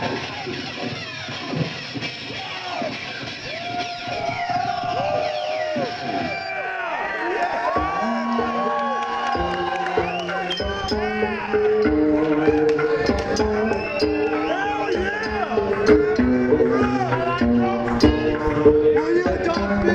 Thank